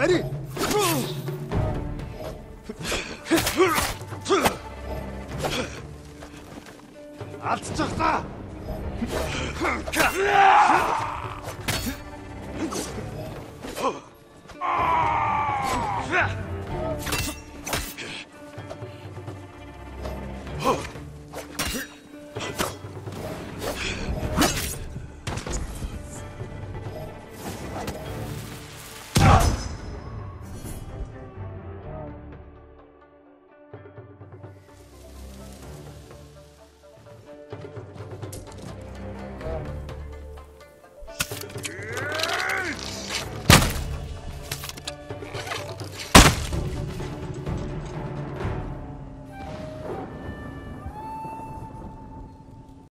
ready? алдчих та. Oh!